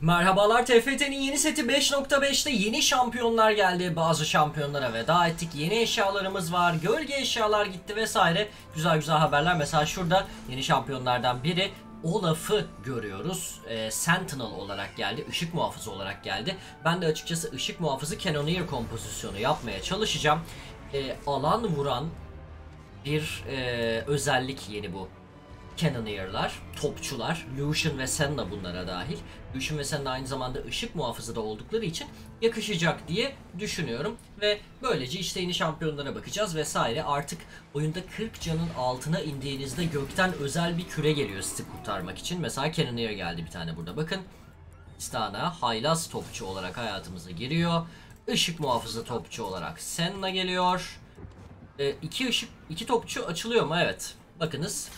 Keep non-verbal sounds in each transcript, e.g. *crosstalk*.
Merhabalar TFT'nin yeni seti 5.5'te yeni şampiyonlar geldi. Bazı şampiyonlara veda ettik. Yeni eşyalarımız var. Gölge eşyalar gitti vesaire. Güzel güzel haberler. Mesela şurada yeni şampiyonlardan biri Olaf'ı görüyoruz. Ee, Sentinel olarak geldi. ışık muhafızı olarak geldi. Ben de açıkçası ışık muhafızı Cannoneer kompozisyonu yapmaya çalışacağım. Ee, alan vuran bir e, özellik yeni bu Cannoneer'lar, topçular, Lucian ve Senna bunlara dahil. Lucian ve Senna aynı zamanda ışık muhafızı da oldukları için yakışacak diye düşünüyorum. Ve böylece işte yeni şampiyonlara bakacağız vesaire. Artık oyunda 40 canın altına indiğinizde gökten özel bir küre geliyor sizi kurtarmak için. Mesela Cannoneer geldi bir tane burada bakın. Tristana haylaz topçu olarak hayatımıza giriyor. Işık muhafızı topçu olarak Senna geliyor. E, iki ışık, iki topçu açılıyor mu? Evet. Bakınız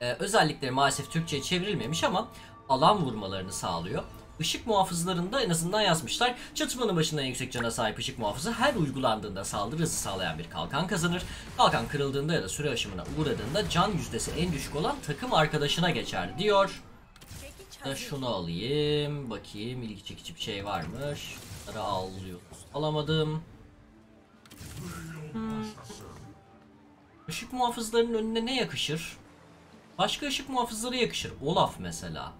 ee, özellikleri maalesef Türkçe'ye çevrilmemiş ama alan vurmalarını sağlıyor. Işık muhafızlarında en azından yazmışlar. Çatışmanın başında en yüksek cana sahip ışık muhafızı her uygulandığında saldırı hızı sağlayan bir kalkan kazanır. Kalkan kırıldığında ya da süre aşımına uğradığında can yüzdesi en düşük olan takım arkadaşına geçer diyor. Da şunu alayım. Bakayım ilgi çekici bir şey varmış. Bunları alıyoruz. Alamadım. Hmm. Işık muhafızlarının önüne ne yakışır? Başka ışık muhafızları yakışır. Olaf mesela.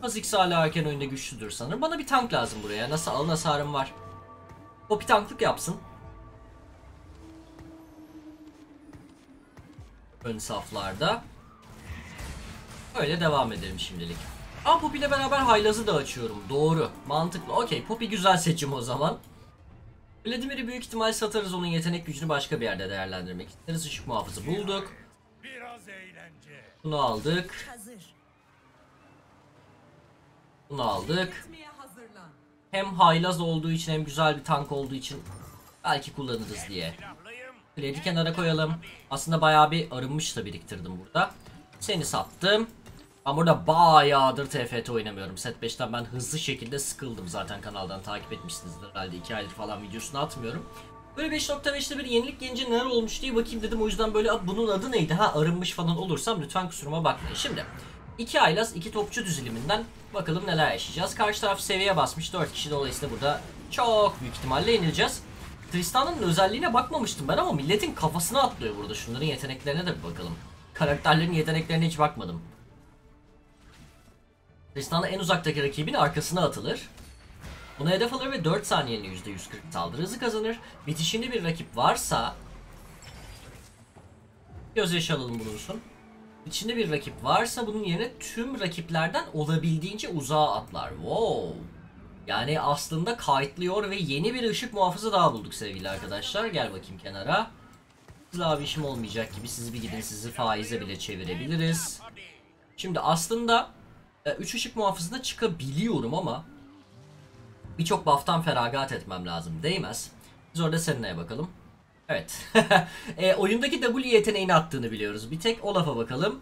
Kha'Zix hala erken oyunda güçlüdür sanırım. Bana bir tank lazım buraya. Nasıl alın hasarım var. O bir tanklık yapsın. Ön saflarda. Öyle devam edelim şimdilik. Aa Poppy ile beraber Haylaz'ı da açıyorum. Doğru. Mantıklı. Okey Poppy güzel seçim o zaman. Vladimir'i büyük ihtimal satarız. Onun yetenek gücünü başka bir yerde değerlendirmek isteriz. Işık muhafızı bulduk. Bunu aldık. Bunu aldık. Hem haylaz olduğu için hem güzel bir tank olduğu için belki kullanırız diye. Plate'i kenara koyalım. Aslında bayağı bir arınmış da biriktirdim burada. Seni sattım. Ben burada bayağıdır TFT oynamıyorum. Set 5'ten ben hızlı şekilde sıkıldım zaten kanaldan takip etmişsinizdir herhalde 2 aydır falan videosunu atmıyorum. Böyle 5.5'te bir yenilik gelince neler olmuş diye bakayım dedim. O yüzden böyle bunun adı neydi? Ha arınmış falan olursam lütfen kusuruma bakmayın. Şimdi iki aylaz iki topçu düziliminden bakalım neler yaşayacağız. Karşı taraf seviye basmış 4 kişi dolayısıyla burada çok büyük ihtimalle yenileceğiz. Tristan'ın özelliğine bakmamıştım ben ama milletin kafasına atlıyor burada. Şunların yeteneklerine de bir bakalım. Karakterlerin yeteneklerine hiç bakmadım. Tristan'ın en uzaktaki rakibin arkasına atılır. Buna hedef alır ve 4 saniyenin %140 saldırı hızı kazanır. Bitişinde bir rakip varsa gözyaşı alalım bulunsun. Bitişinde bir rakip varsa bunun yerine tüm rakiplerden olabildiğince uzağa atlar. Wow. Yani aslında kayıtlıyor ve yeni bir ışık muhafızı daha bulduk sevgili arkadaşlar. Gel bakayım kenara. Sizle abi işim olmayacak gibi siz bir gidin sizi faize bile çevirebiliriz. Şimdi aslında 3 e, ışık muhafızına çıkabiliyorum ama birçok buff'tan feragat etmem lazım. Değmez. Biz orada Senna'ya bakalım. Evet. *laughs* e, oyundaki W yeteneğini attığını biliyoruz. Bir tek Olaf'a bakalım.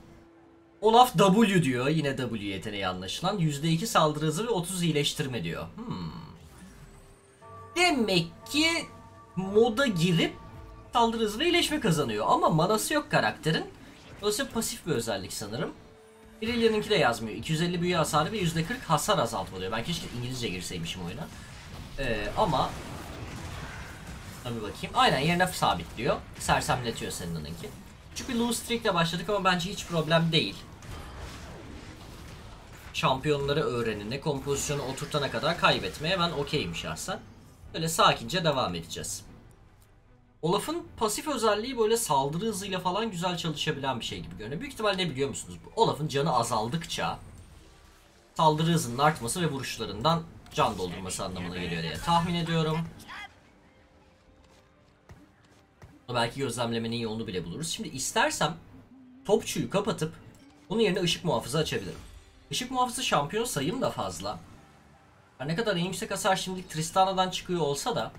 Olaf W diyor. Yine W yeteneği anlaşılan. %2 saldırı hızı ve 30 iyileştirme diyor. Hmm. Demek ki moda girip saldırı hızı ve iyileşme kazanıyor. Ama manası yok karakterin. Dolayısıyla pasif bir özellik sanırım. Irelia'nınki de yazmıyor. 250 büyü hasarı ve %40 hasar azaltma diyor. Ben keşke İngilizce girseymişim oyuna. Ee, ama Tabi bakayım. Aynen yerine sabitliyor. Sersemletiyor senin onunki. Çünkü lose streak ile başladık ama bence hiç problem değil. Şampiyonları öğrenine, kompozisyonu oturtana kadar kaybetmeye ben okeyim şahsen. Böyle sakince devam edeceğiz. Olaf'ın pasif özelliği böyle saldırı hızıyla falan güzel çalışabilen bir şey gibi görünüyor. Büyük ihtimalle ne biliyor musunuz? Olaf'ın canı azaldıkça saldırı hızının artması ve vuruşlarından can doldurması anlamına geliyor diye tahmin ediyorum. Belki gözlemlemenin yolunu bile buluruz. Şimdi istersem topçuyu kapatıp bunun yerine ışık muhafızı açabilirim. Işık muhafızı şampiyon sayım da fazla. Her ne kadar en yüksek hasar şimdilik Tristana'dan çıkıyor olsa da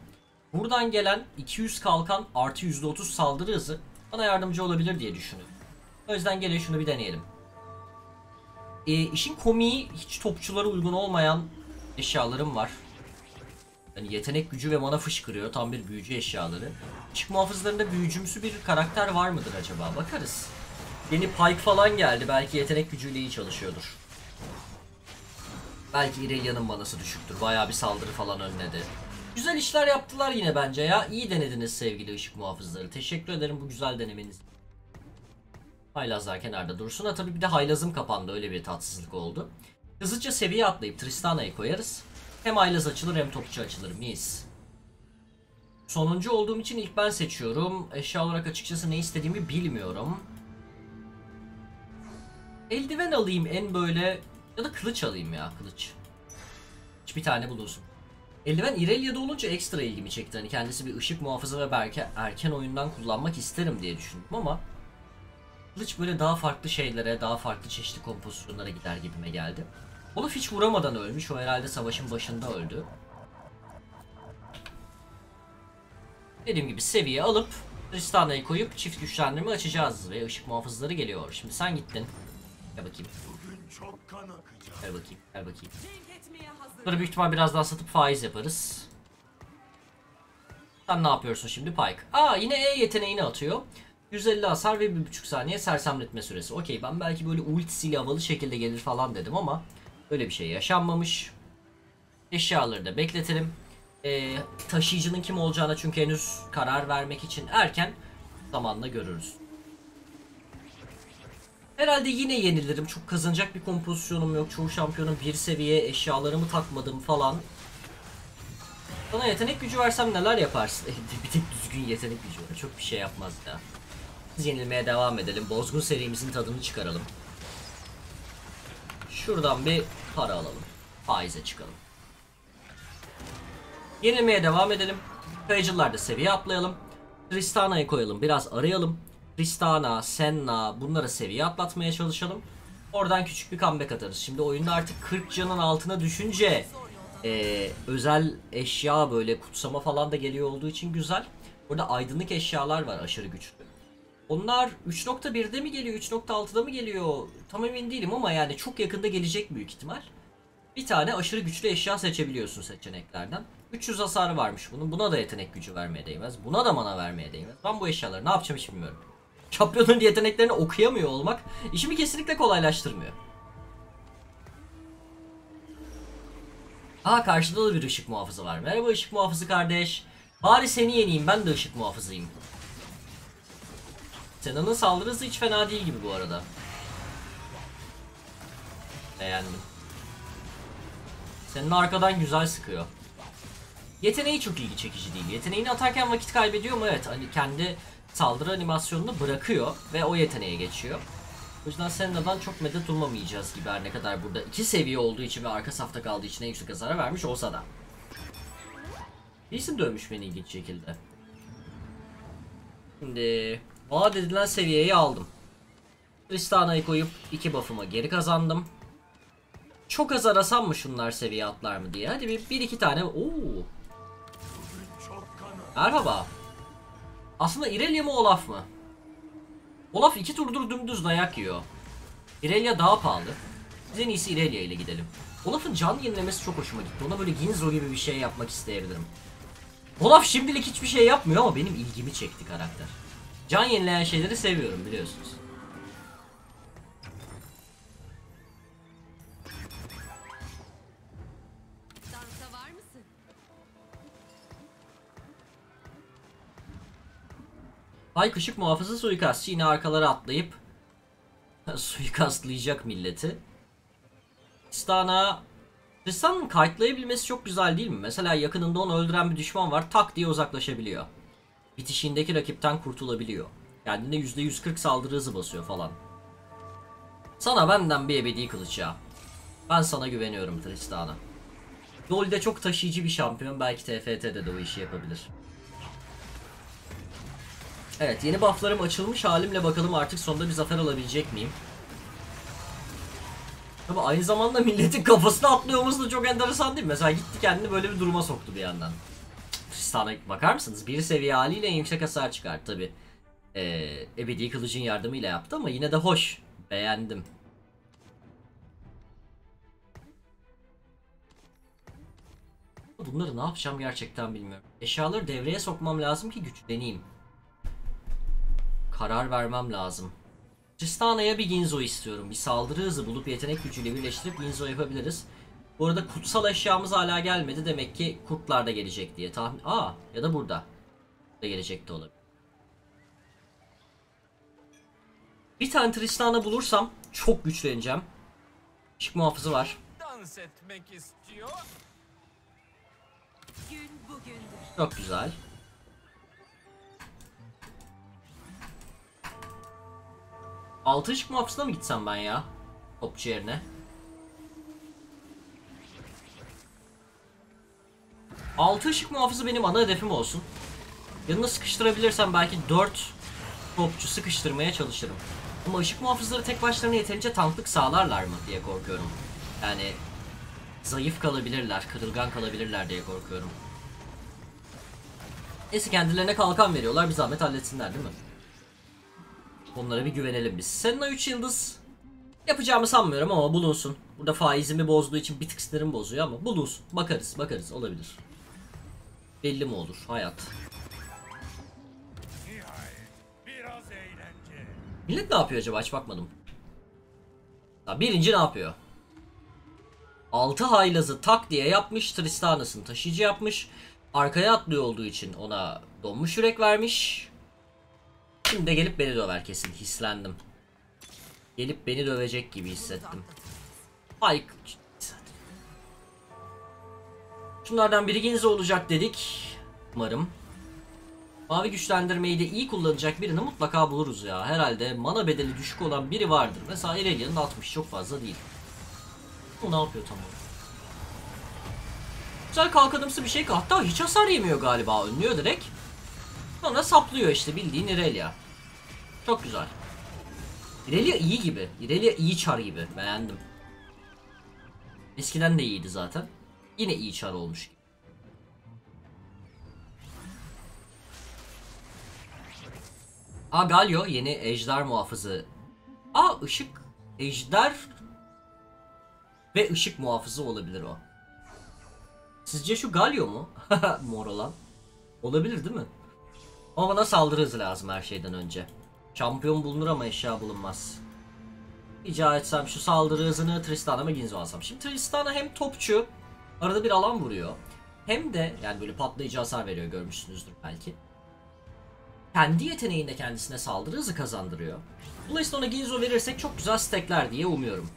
buradan gelen 200 kalkan artı %30 saldırı hızı bana yardımcı olabilir diye düşünüyorum. O yüzden gelin şunu bir deneyelim. E, işin komiği hiç topçulara uygun olmayan eşyalarım var. Yani yetenek gücü ve mana fışkırıyor. Tam bir büyücü eşyaları. Çık muhafızlarında büyücümsü bir karakter var mıdır acaba? Bakarız. Yeni Pike falan geldi. Belki yetenek gücüyle iyi çalışıyordur. Belki İrelia'nın manası düşüktür. Bayağı bir saldırı falan önledi. Güzel işler yaptılar yine bence ya. İyi denediniz sevgili ışık muhafızları. Teşekkür ederim bu güzel denemeniz. Haylazlar kenarda dursun. Ha tabii bir de haylazım kapandı. Öyle bir tatsızlık oldu. Hızlıca seviye atlayıp Tristana'yı koyarız. Hem haylaz açılır hem topçu açılır. Mis. Sonuncu olduğum için ilk ben seçiyorum. Eşya olarak açıkçası ne istediğimi bilmiyorum. Eldiven alayım en böyle ya da kılıç alayım ya kılıç. Hiç bir tane bulursun. Eldiven İrelia'da olunca ekstra ilgimi çekti. Hani kendisi bir ışık muhafızı ve belki erken oyundan kullanmak isterim diye düşündüm ama kılıç böyle daha farklı şeylere, daha farklı çeşitli kompozisyonlara gider gibime geldi. Olaf hiç vuramadan ölmüş. O herhalde savaşın başında öldü. Dediğim gibi seviye alıp Tristana'yı koyup çift güçlendirme açacağız ve ışık muhafızları geliyor. Şimdi sen gittin. Gel bakayım. Gel bakayım. Gel bakayım. Bunları büyük ihtimal biraz daha satıp faiz yaparız. Sen ne yapıyorsun şimdi Pike? Aa yine E yeteneğini atıyor. 150 hasar ve 1.5 saniye sersemletme süresi. Okey ben belki böyle ultisiyle havalı şekilde gelir falan dedim ama öyle bir şey yaşanmamış. Eşyaları da bekletelim. Ee, taşıyıcının kim olacağına çünkü henüz karar vermek için erken zamanla görürüz. Herhalde yine yenilirim. Çok kazanacak bir kompozisyonum yok. Çoğu şampiyonun bir seviye eşyalarımı takmadım falan. Sana yetenek gücü versem neler yaparsın? *laughs* bir tek düzgün yetenek gücü var. Çok bir şey yapmaz ya. Biz yenilmeye devam edelim. Bozgun serimizin tadını çıkaralım. Şuradan bir para alalım. Faize çıkalım. Yenilmeye devam edelim. Kayıcılarda seviye atlayalım. Tristana'yı koyalım. Biraz arayalım. Tristana, Senna bunlara seviye atlatmaya çalışalım. Oradan küçük bir comeback atarız. Şimdi oyunda artık 40 canın altına düşünce eee, özel eşya böyle kutsama falan da geliyor olduğu için güzel. Burada aydınlık eşyalar var aşırı güçlü. Onlar 3.1'de mi geliyor, 3.6'da mı geliyor? Tam emin değilim ama yani çok yakında gelecek büyük ihtimal. Bir tane aşırı güçlü eşya seçebiliyorsun seçeneklerden. 300 hasarı varmış bunun. Buna da yetenek gücü vermeye değmez. Buna da mana vermeye değmez. Ben bu eşyaları ne yapacağım hiç bilmiyorum. Şampiyonun yeteneklerini okuyamıyor olmak işimi kesinlikle kolaylaştırmıyor. Aa karşıda da bir ışık muhafızı var. Merhaba ışık muhafızı kardeş. Bari seni yeneyim ben de ışık muhafızıyım. Sena'nın saldırısı hiç fena değil gibi bu arada. Beğendim. Senin arkadan güzel sıkıyor. Yeteneği çok ilgi çekici değil. Yeteneğini atarken vakit kaybediyor mu? Evet. Hani kendi saldırı animasyonunu bırakıyor ve o yeteneğe geçiyor. O yüzden Senna'dan çok medet umamayacağız gibi her ne kadar burada iki seviye olduğu için ve arka safta kaldığı için en yüksek hasara vermiş olsa da. Bir isim dönmüş beni ilginç şekilde. Şimdi vaat edilen seviyeyi aldım. Tristana'yı koyup iki buff'ıma geri kazandım. Çok az arasam mı şunlar seviye atlar mı diye. Hadi bir, bir iki tane. Oo. Merhaba. Aslında Irelia mı Olaf mı? Olaf iki turdur dümdüz dayak yiyor. Irelia daha pahalı. Biz en iyisi Irelia ile gidelim. Olaf'ın can yenilemesi çok hoşuma gitti. Ona böyle Ginzo gibi bir şey yapmak isteyebilirim. Olaf şimdilik hiçbir şey yapmıyor ama benim ilgimi çekti karakter. Can yenileyen şeyleri seviyorum biliyorsunuz. Ay kışık muhafızı suikastçı yine arkalara atlayıp *laughs* suikastlayacak milleti. Tristana Tristan'ın kayıtlayabilmesi çok güzel değil mi? Mesela yakınında onu öldüren bir düşman var tak diye uzaklaşabiliyor. Bitişiğindeki rakipten kurtulabiliyor. Kendine %140 saldırı hızı basıyor falan. Sana benden bir ebedi kılıç ya. Ben sana güveniyorum Tristana. LoL'de çok taşıyıcı bir şampiyon belki TFT'de de o işi yapabilir. Evet yeni bufflarım açılmış halimle bakalım artık sonunda bir zafer alabilecek miyim? Tabi aynı zamanda milletin kafasına atlıyor olması da çok enteresan değil mi? Mesela gitti kendini böyle bir duruma soktu bir yandan. Tristan'a bakar mısınız? Bir seviye haliyle yüksek hasar çıkar tabi. Ee, ebedi kılıcın yardımıyla yaptı ama yine de hoş. Beğendim. Bunları ne yapacağım gerçekten bilmiyorum. Eşyaları devreye sokmam lazım ki güçleneyim. Karar vermem lazım. Tristana'ya bir Ginzo istiyorum. Bir saldırı hızı bulup yetenek gücüyle birleştirip Ginzo yapabiliriz. Bu arada kutsal eşyamız hala gelmedi. Demek ki kurtlar da gelecek diye tahmin... Aa ya da burada. Da gelecek de olabilir. Bir tane Tristana bulursam çok güçleneceğim. Işık muhafızı var. Dans etmek istiyor. Gün bugündür. Çok güzel. Altı ışık muhafızına mı gitsem ben ya? Topçu yerine. Altı ışık muhafızı benim ana hedefim olsun. Yanına sıkıştırabilirsem belki 4 topçu sıkıştırmaya çalışırım. Ama ışık muhafızları tek başlarına yeterince tanklık sağlarlar mı diye korkuyorum. Yani zayıf kalabilirler, kırılgan kalabilirler diye korkuyorum. Neyse kendilerine kalkan veriyorlar bir zahmet halletsinler değil mi? Onlara bir güvenelim biz. Senna 3 yıldız yapacağımı sanmıyorum ama bulunsun. Burada faizimi bozduğu için bir tık sinirim bozuyor ama bulunsun. Bakarız bakarız olabilir. Belli mi olur hayat. Millet ne yapıyor acaba hiç bakmadım. Ya birinci ne yapıyor? Altı haylazı tak diye yapmış Tristana'sını taşıyıcı yapmış. Arkaya atlıyor olduğu için ona donmuş yürek vermiş. Şimdi gelip beni döver kesin hislendim. Gelip beni dövecek gibi hissettim. Ay Şunlardan biri Ginza olacak dedik. Umarım. Mavi güçlendirmeyi de iyi kullanacak birini mutlaka buluruz ya. Herhalde mana bedeli düşük olan biri vardır. Mesela Irelia'nın 60 çok fazla değil. Bu ne yapıyor tam olarak? Güzel kalkanımsı bir şey. Hatta hiç hasar yemiyor galiba. Önlüyor direkt. Sonra saplıyor işte bildiğin Irelia. Çok güzel. Irelia iyi gibi. Irelia iyi çar gibi. Beğendim. Eskiden de iyiydi zaten. Yine iyi çar olmuş. Aa Galio yeni ejder muhafızı. Aa ışık ejder ve ışık muhafızı olabilir o. Sizce şu Galio mu? *laughs* Mor olan. Olabilir değil mi? Ama bana saldırı lazım her şeyden önce. Şampiyon bulunur ama eşya bulunmaz. Rica etsem şu saldırı hızını Tristan'a mı Ginzo alsam. Şimdi Tristana hem topçu, arada bir alan vuruyor. Hem de yani böyle patlayıcı hasar veriyor görmüşsünüzdür belki kendi yeteneğinde kendisine saldırı hızı kazandırıyor. Dolayısıyla ona Ginzo verirsek çok güzel stekler diye umuyorum.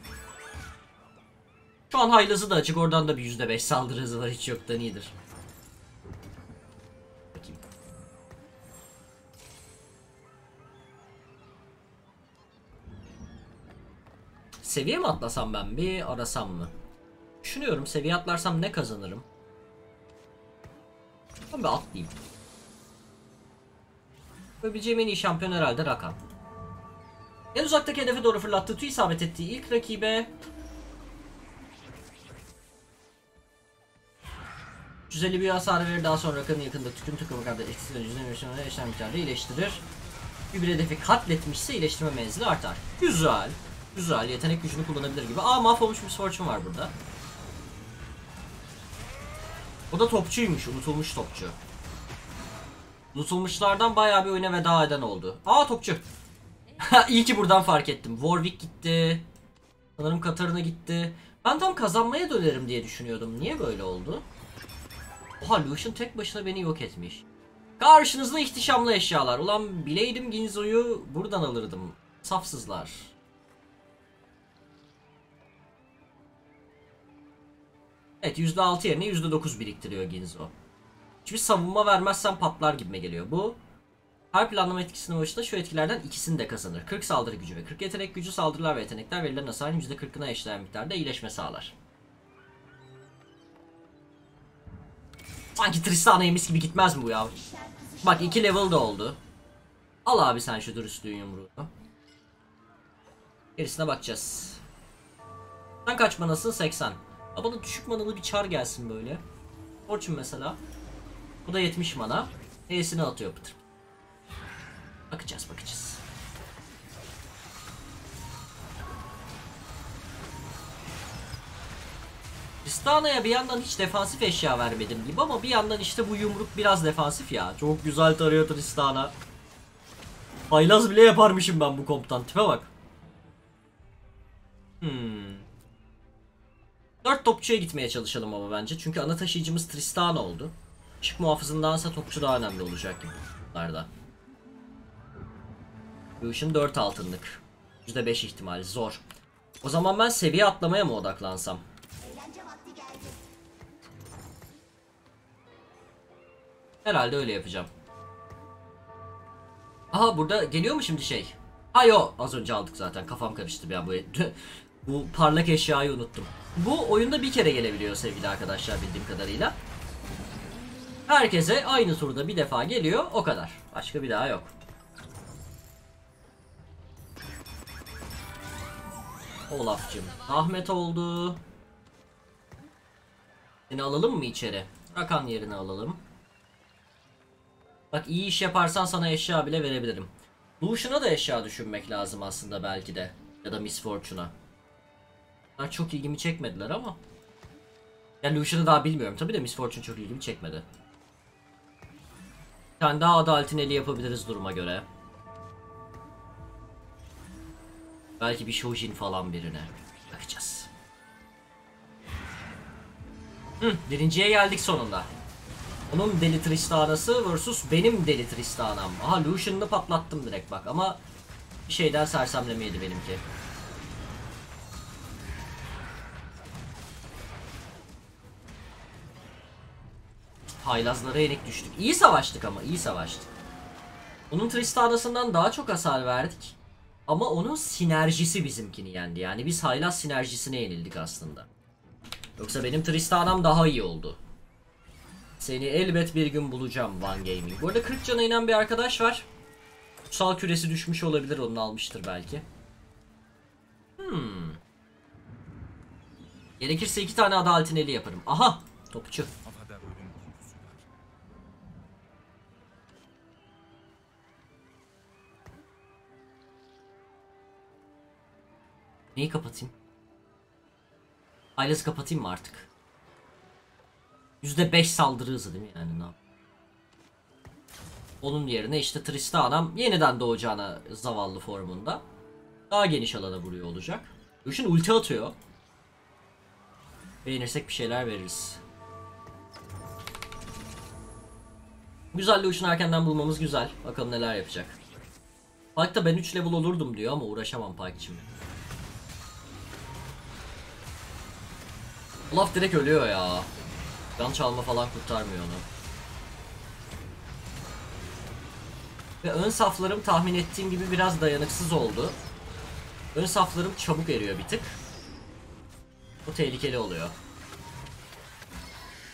Şu an haylazı da açık oradan da bir %5 saldırı hızı var hiç yoktan iyidir. Seviye mi atlasam ben bir arasam mı? Düşünüyorum seviye atlarsam ne kazanırım? Ben bir atlayayım. Yapabileceğim en iyi şampiyon herhalde Rakan. En uzaktaki hedefe doğru fırlattığı tüy isabet ettiği ilk rakibe 350 bir hasar verir daha sonra Rakan'ın yakında tüküm takımı kadar etkisiyle yüzden yaşamına eşlem miktarda iyileştirir. Bir hedefi katletmişse iyileştirme menzili artar. Güzel. Güzel. Yetenek gücünü kullanabilir gibi. Aa mahvolmuş bir Fortune var burada. O da topçuymuş. Unutulmuş topçu. Unutulmuşlardan bayağı bir oyuna veda eden oldu. Aa topçu. İyi ki buradan fark ettim. Warwick gitti. Sanırım Katarina gitti. Ben tam kazanmaya dönerim diye düşünüyordum. Niye böyle oldu? Oha Lucian tek başına beni yok etmiş. Karşınızda ihtişamlı eşyalar. Ulan bileydim Ginzo'yu buradan alırdım. Safsızlar. Evet %6 yerine %9 biriktiriyor Ginzo. Hiçbir savunma vermezsen patlar gibime geliyor. Bu her planlama etkisinin başında şu etkilerden ikisini de kazanır. 40 saldırı gücü ve 40 yetenek gücü saldırılar ve yetenekler verilen hasarın %40'ına eşdeğer miktarda iyileşme sağlar. Sanki Tristana'ymış gibi gitmez mi bu ya? Bak 2 level de oldu. Al abi sen şu dürüstlüğün yumruğunu. Gerisine bakacağız. Sen kaç manasın? 80. Aa, bana düşük manalı bir çar gelsin böyle. Fortune mesela. Bu da 70 mana. E'sini atıyor pıtır. Bakacağız bakacağız. Tristana'ya bir yandan hiç defansif eşya vermedim gibi ama bir yandan işte bu yumruk biraz defansif ya. Çok güzel tarıyor Tristana. Haylaz bile yaparmışım ben bu komptan. Tipe bak. Topçuya gitmeye çalışalım ama bence. Çünkü ana taşıyıcımız Tristan oldu. Işık muhafızındansa topçu daha önemli olacak gibi bunlarda. Lucian 4 altınlık. %5 ihtimal zor. O zaman ben seviye atlamaya mı odaklansam? Herhalde öyle yapacağım. Aha burada geliyor mu şimdi şey? Ha yo az önce aldık zaten kafam karıştı ya bu bu parlak eşyayı unuttum. Bu oyunda bir kere gelebiliyor sevgili arkadaşlar bildiğim kadarıyla. Herkese aynı turda bir defa geliyor o kadar. Başka bir daha yok. Olaf'cım. Ahmet oldu. Seni alalım mı içeri? Rakan yerine alalım. Bak iyi iş yaparsan sana eşya bile verebilirim. Lucian'a da eşya düşünmek lazım aslında belki de. Ya da Miss Fortune'a. Bunlar çok ilgimi çekmediler ama. Ya Lucian'ı daha bilmiyorum tabi de Miss Fortune çok ilgimi çekmedi. Bir tane daha adaletin eli yapabiliriz duruma göre. Belki bir Shojin falan birine. Bakacağız. Hı, birinciye geldik sonunda. Onun Deli Tristana'sı vs benim Deli Tristana'm. Aha Lucian'ını patlattım direkt bak ama bir şeyden sersemlemeydi benimki. Haylazlara yenik düştük. İyi savaştık ama iyi savaştık. Onun Tristana'sından daha çok hasar verdik. Ama onun sinerjisi bizimkini yendi. Yani biz haylaz sinerjisine yenildik aslında. Yoksa benim Tristana'm daha iyi oldu. Seni elbet bir gün bulacağım One Gaming. Bu arada 40 cana inen bir arkadaş var. Kutsal küresi düşmüş olabilir onu almıştır belki. Hmm. Gerekirse iki tane adaletin eli yaparım. Aha! Topçu. Neyi kapatayım? Ailesi kapatayım mı artık? %5 saldırı hızı değil mi yani ne Onun yerine işte Tristana'm yeniden doğacağına zavallı formunda. Daha geniş alana vuruyor olacak. Lucian ulti atıyor. Beğenirsek bir şeyler veririz. Güzel Lucian erkenden bulmamız güzel. Bakalım neler yapacak. Pike'da ben 3 level olurdum diyor ama uğraşamam Pike Olaf direkt ölüyor ya. Can çalma falan kurtarmıyor onu. Ve ön saflarım tahmin ettiğim gibi biraz dayanıksız oldu. Ön saflarım çabuk eriyor bir tık. Bu tehlikeli oluyor.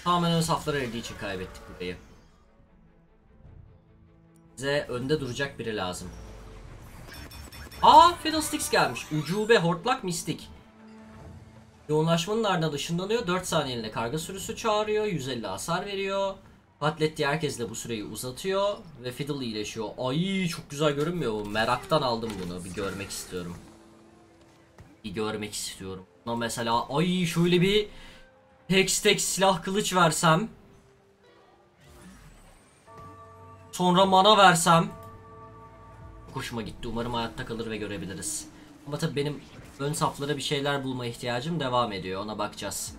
Tamamen ön saflar eridiği için kaybettik burayı. Bize önde duracak biri lazım. Aa Fiddlesticks gelmiş. Ucube, hortlak, mistik. Yoğunlaşmanın ardından ışınlanıyor. 4 saniyeliğine karga sürüsü çağırıyor. 150 hasar veriyor. Patlettiği herkesle bu süreyi uzatıyor. Ve Fiddle iyileşiyor. Ay çok güzel görünmüyor bu. Meraktan aldım bunu. Bir görmek istiyorum. Bir görmek istiyorum. Buna mesela ay şöyle bir Hextech silah kılıç versem. Sonra mana versem. Hoşuma gitti. Umarım hayatta kalır ve görebiliriz. Ama tabii benim ön saflara bir şeyler bulma ihtiyacım devam ediyor. Ona bakacağız.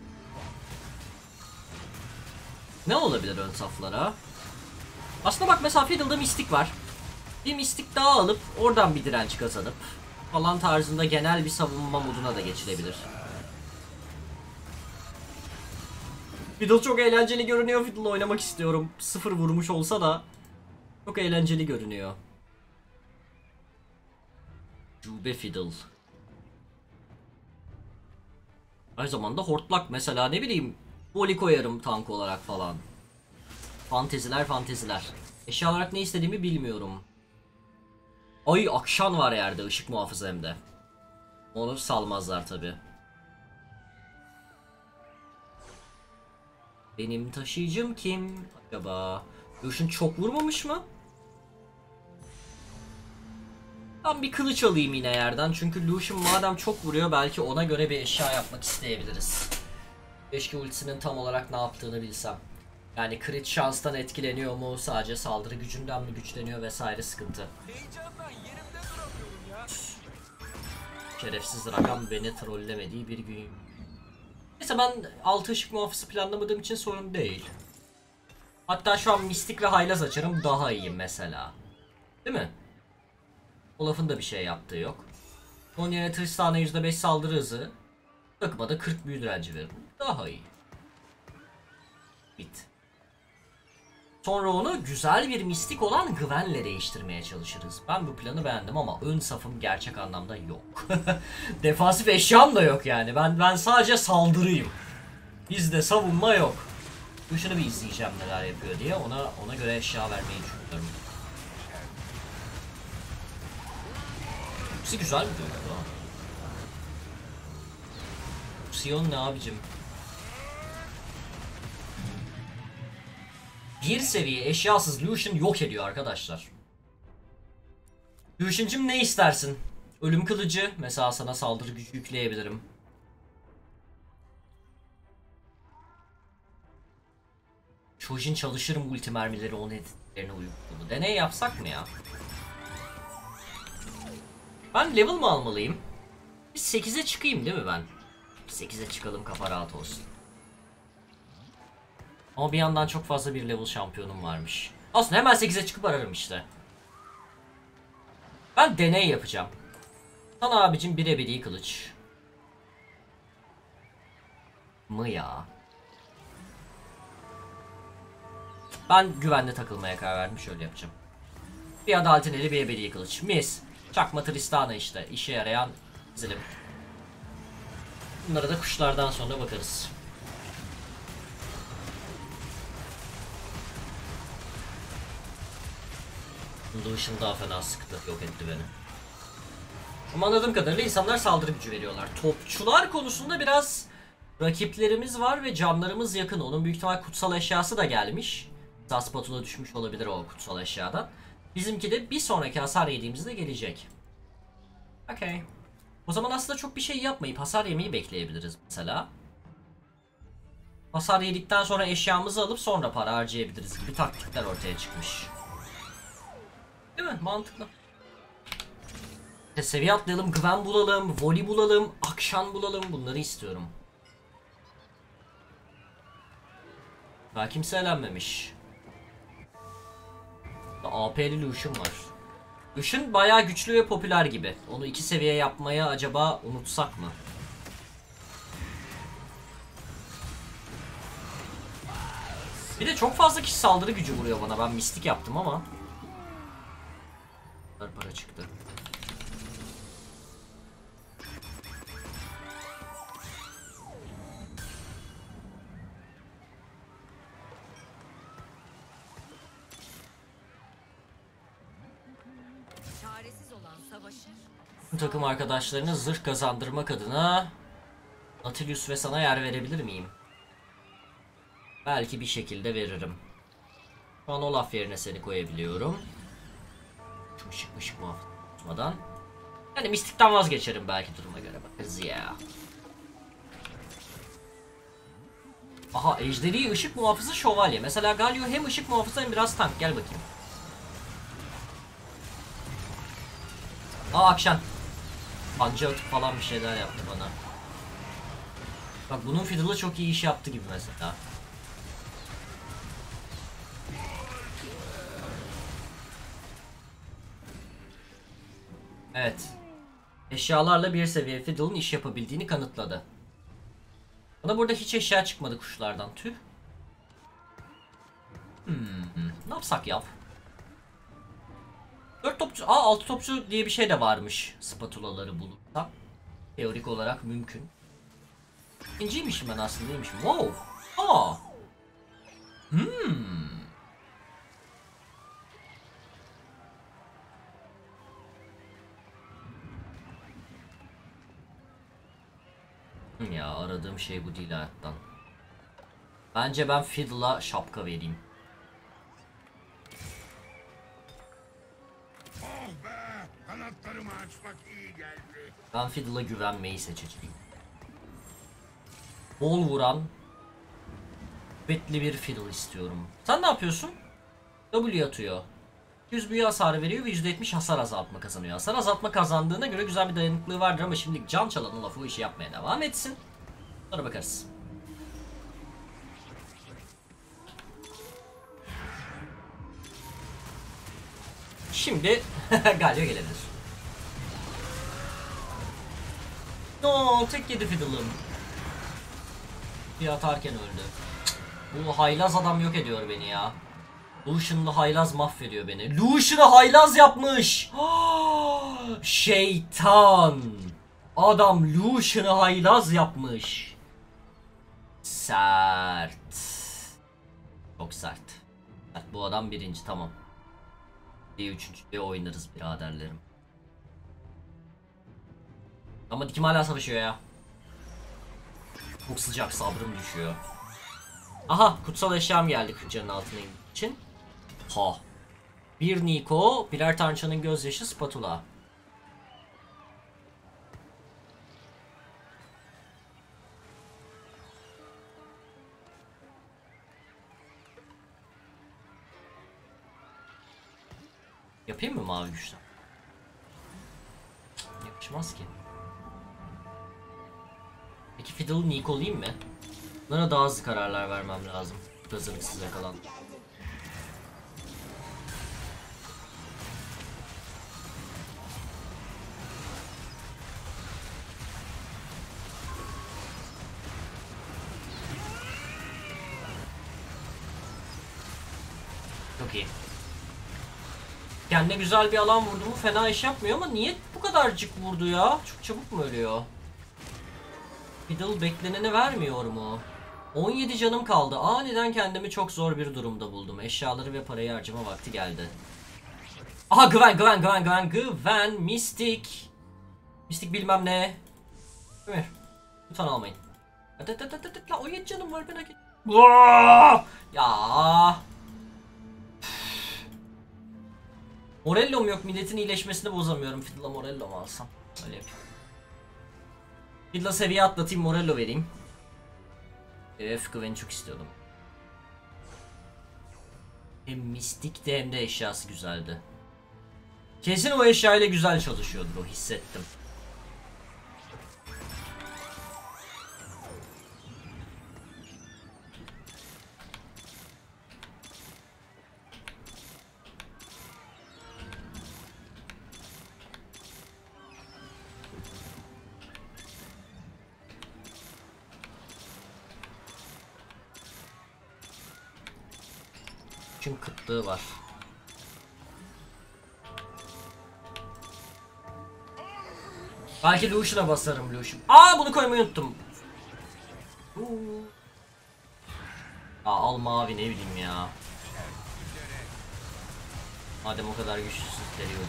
Ne olabilir ön saflara? Aslında bak mesela Fiddle'da mistik var. Bir mistik daha alıp oradan bir direnç kazanıp falan tarzında genel bir savunma moduna da geçilebilir. Fiddle çok eğlenceli görünüyor. Fiddle oynamak istiyorum. Sıfır vurmuş olsa da çok eğlenceli görünüyor. Cube Fiddle. Aynı zamanda hortlak mesela ne bileyim Voli koyarım tank olarak falan. Fanteziler fanteziler. Eşya olarak ne istediğimi bilmiyorum. Ay akşam var yerde ışık muhafızı hem de. Onu salmazlar tabi. Benim taşıyıcım kim acaba? Lucian çok vurmamış mı? Ben bir kılıç alayım yine yerden çünkü Lucian madem çok vuruyor belki ona göre bir eşya yapmak isteyebiliriz. Keşke ultisinin tam olarak ne yaptığını bilsem. Yani crit şanstan etkileniyor mu? Sadece saldırı gücünden mi güçleniyor vesaire sıkıntı. Şerefsiz rakam beni trollemediği bir gün. Neyse ben altı ışık muhafızı planlamadığım için sorun değil. Hatta şu an mistik ve haylaz açarım daha iyi mesela. Değil mi? Olaf'ın da bir şey yaptığı yok. Yerine Tristan'a %5 saldırı hızı. Takıma da 40 büyü direnci veririm. Daha iyi. Bit. Sonra onu güzel bir mistik olan Gwen'le değiştirmeye çalışırız. Ben bu planı beğendim ama ön safım gerçek anlamda yok. *laughs* Defansif eşyam da yok yani. Ben ben sadece saldırıyım. Bizde savunma yok. Bu bir izleyeceğim neler yapıyor diye ona ona göre eşya vermeyi düşünüyorum. Hepsi güzel bir dövüyor ha. Sion ne abicim? Bir seviye eşyasız Lucian yok ediyor arkadaşlar. Lucian'cım ne istersin? Ölüm kılıcı. Mesela sana saldırı gücü yükleyebilirim. Shojin çalışırım ulti mermileri onun editlerine uyumlu. Deney yapsak mı ya? Ben level mı almalıyım? Bir 8'e çıkayım değil mi ben? 8'e çıkalım kafa rahat olsun. Ama bir yandan çok fazla bir level şampiyonum varmış. Aslında hemen 8'e çıkıp ararım işte. Ben deney yapacağım. Sana abicim bir ebedi kılıç. Mı ya? Ben güvenli takılmaya karar verdim. Şöyle yapacağım. Bir adaleteli bir ebedi kılıç. Mis. Çakma Tristana işte. işe yarayan zilim. Bunlara da kuşlardan sonra bakarız. Lucian daha fena sıktı. Yok etti beni. Ama anladığım kadarıyla insanlar saldırı gücü veriyorlar. Topçular konusunda biraz rakiplerimiz var ve canlarımız yakın. Onun büyük ihtimal kutsal eşyası da gelmiş. Sağ spatula düşmüş olabilir o kutsal eşyadan. Bizimki de bir sonraki hasar yediğimizde gelecek. Okey. O zaman aslında çok bir şey yapmayıp hasar yemeyi bekleyebiliriz mesela. Hasar yedikten sonra eşyamızı alıp sonra para harcayabiliriz gibi taktikler ortaya çıkmış. Değil mi? Mantıklı. İşte seviye atlayalım, Gwen bulalım, Voli bulalım, Akşan bulalım. Bunları istiyorum. Daha kimse elenmemiş. AP'li Lucian var. Lucian bayağı güçlü ve popüler gibi. Onu iki seviye yapmaya acaba unutsak mı? Bir de çok fazla kişi saldırı gücü vuruyor bana. Ben mistik yaptım ama. Para çıktı. Takım arkadaşlarına zırh kazandırmak adına Nautilus ve sana yer verebilir miyim? Belki bir şekilde veririm. Şu an Olaf yerine seni koyabiliyorum. Şu ışık ışık muhafız. Yani mistikten vazgeçerim belki duruma göre bakarız ya. Aha ejderi ışık muhafızı şövalye. Mesela Galio hem ışık muhafızı hem biraz tank. Gel bakayım. Aa akşam. Panca atıp falan bir şeyler yaptı bana. Bak bunun fiddle'ı çok iyi iş yaptı gibi mesela. Evet. Eşyalarla bir seviye fiddle'ın iş yapabildiğini kanıtladı. Bana burada hiç eşya çıkmadı kuşlardan. Tüh. Hmm, ne yapsak ya? 4 topçu, aa 6 topçu diye bir şey de varmış spatulaları bulursam. Teorik olarak mümkün. İkinciymişim ben aslında değilmişim. Wow. Aa. Hmm. Ya aradığım şey bu değil hayattan. Bence ben Fiddle'a şapka vereyim. Oh be! Kanatlarımı açmak iyi geldi. Ben Fiddle'a güvenmeyi seçeceğim. Bol vuran Betli bir Fiddle istiyorum. Sen ne yapıyorsun? W atıyor. 100 büyü hasarı veriyor ve %70 hasar azaltma kazanıyor. Hasar azaltma kazandığına göre güzel bir dayanıklığı vardır ama şimdi can çalan Olaf o işi yapmaya devam etsin. Sonra bakarız. Şimdi *laughs* Galio gelebilir. No, tek yedi Fiddle'ım. Bir atarken öldü. Bu haylaz adam yok ediyor beni ya. Lucian'lı haylaz mahvediyor beni. Lucian'ı haylaz yapmış. *gasps* Şeytan. Adam Lucian'ı haylaz yapmış. Sert. Çok sert. Bu adam birinci tamam. Bir üçüncüye oynarız biraderlerim. Ama dikim hala savaşıyor ya. Çok sıcak sabrım düşüyor. Aha kutsal eşyam geldi kırcanın altına için. Ha. Bir Niko, birer tanrıçanın gözyaşı spatula. Mı mavi güçten? Yakışmaz ki. Peki Fiddle Niko'layım mı? Bunlara daha hızlı kararlar vermem lazım. Hazırlıksız yakalan. Çok iyi. Kendine güzel bir alan vurdu mu fena iş yapmıyor ama niye bu kadarcık vurdu ya? Çok çabuk mu ölüyor? Fiddle bekleneni vermiyor mu? 17 canım kaldı. Aniden kendimi çok zor bir durumda buldum. Eşyaları ve parayı harcama vakti geldi. Aha Gwen Gwen Gwen Gwen Gwen Mystic Mystic bilmem ne Ömer Lütfen almayın La 17 canım var ben hak! Ya Morello'm yok? Milletin iyileşmesini bozamıyorum. Fiddle'a Morello mu alsam? Öyle yapayım. Fiddle'a seviye atlatayım Morello vereyim. Öf Gwen'i çok istiyordum. Hem mistikti hem de eşyası güzeldi. Kesin o eşyayla güzel çalışıyordur o hissettim. Çünkü kıtlığı var. Belki Lucian'a basarım Lucian. Aa bunu koymayı unuttum. Aa, al mavi ne bileyim ya. Madem o kadar güçlüsün geliyor.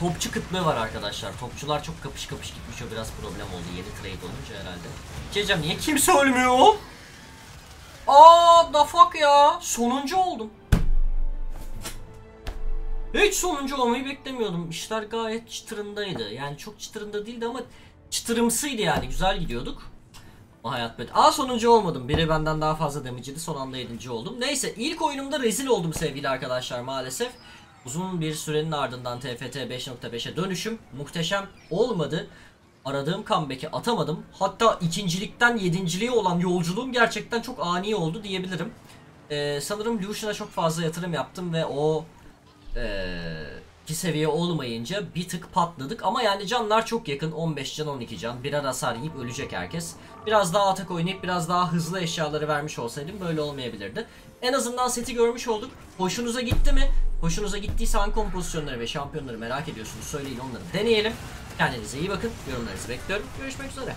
Topçu kıtlığı var arkadaşlar. Topçular çok kapış kapış gitmiş o biraz problem oldu yeni trade olunca herhalde. Diyeceğim niye kimse ölmüyor? Ya. Sonuncu oldum. Hiç sonuncu olmayı beklemiyordum. İşler gayet çıtırındaydı. Yani çok çıtırında değildi ama çıtırımsıydı yani. Güzel gidiyorduk. Hayat böyle. Aa sonuncu olmadım. Biri benden daha fazla damage'ydi. Son anda 7. oldum. Neyse ilk oyunumda rezil oldum sevgili arkadaşlar maalesef. Uzun bir sürenin ardından TFT 5.5'e dönüşüm muhteşem olmadı. Aradığım comeback'i atamadım. Hatta ikincilikten yedinciliğe olan yolculuğum gerçekten çok ani oldu diyebilirim. Ee, sanırım Lucian'a çok fazla yatırım yaptım ve o ee, iki seviye olmayınca bir tık patladık. Ama yani canlar çok yakın. 15 can 12 can. Birer hasar yiyip ölecek herkes. Biraz daha atak oynayıp biraz daha hızlı eşyaları vermiş olsaydım böyle olmayabilirdi. En azından seti görmüş olduk. Hoşunuza gitti mi? Hoşunuza gittiyse hangi kompozisyonları ve şampiyonları merak ediyorsunuz söyleyin onları deneyelim. Kendinize iyi bakın. Yorumlarınızı bekliyorum. Görüşmek üzere